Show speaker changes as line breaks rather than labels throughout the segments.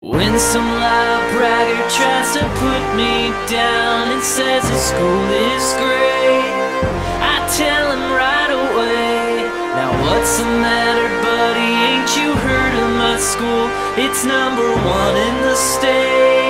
When some loud braggart tries to put me down and says the school is great, I tell him right away. Now what's the matter, buddy? Ain't you heard of my school? It's number one in the state.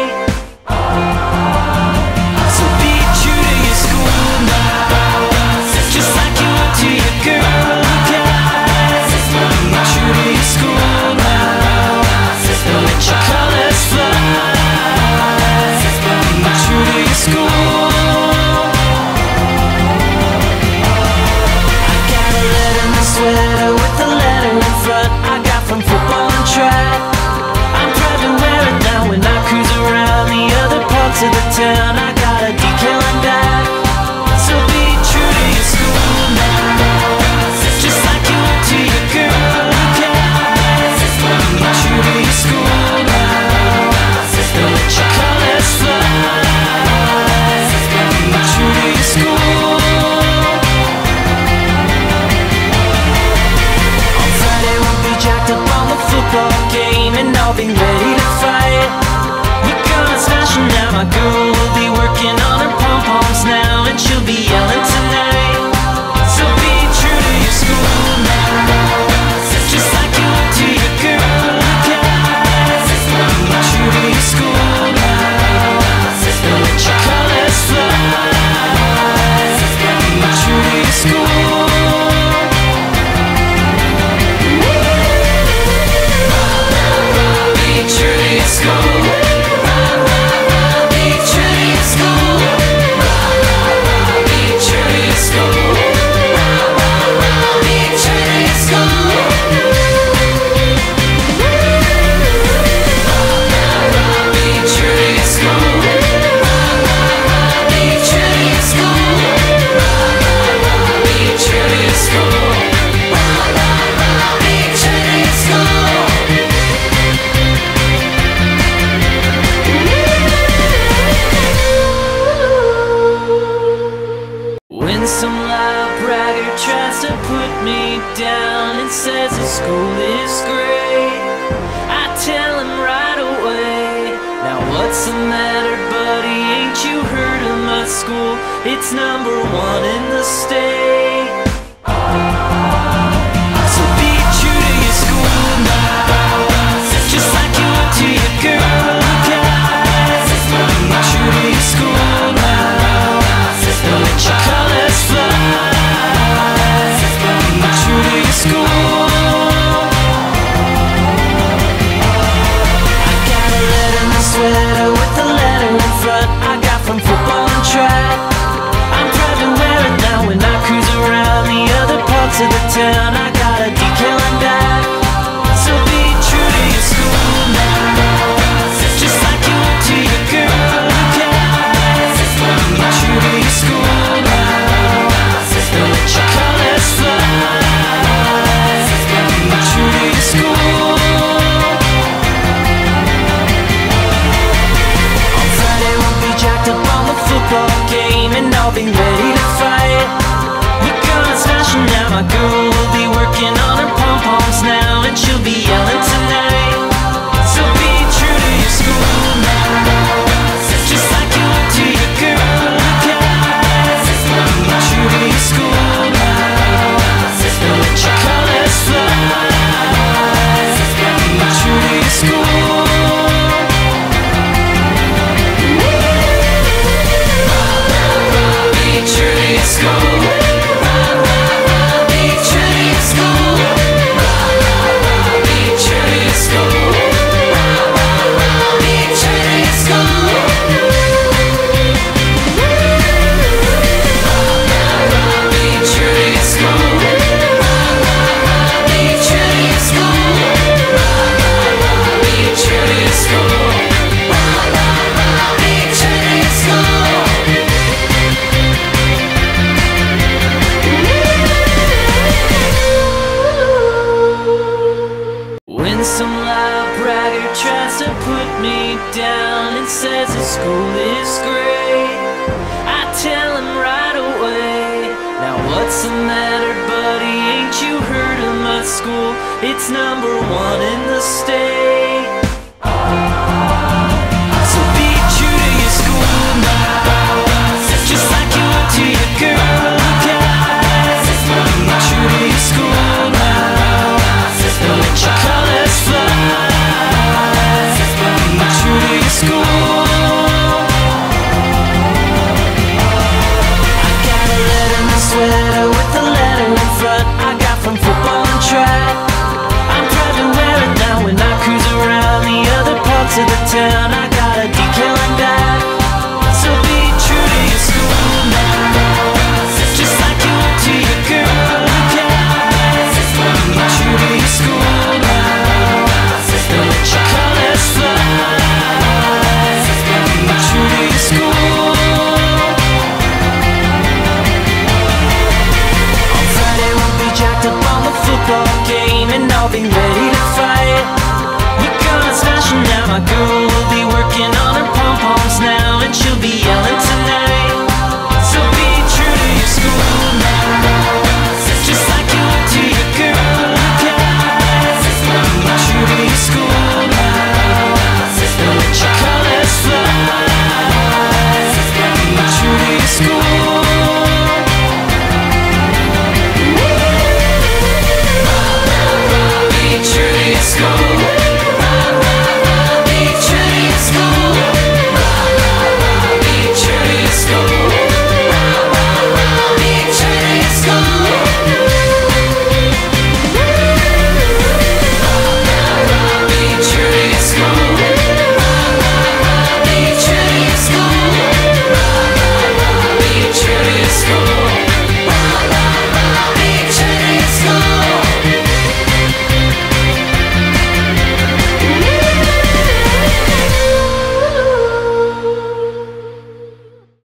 down and says the school is great. I tell him right away. Now what's the matter, buddy? Ain't you heard of my school? It's number one in the state. town, I got a decal on back So be true to your school now. Just like you went to your girl cat Be true to your school now. And let your colors fly. Be true to your school. On Friday we'll be jacked up on the football game And I'll be ready. What's the matter, buddy? Ain't you heard of my school? It's number one in the state.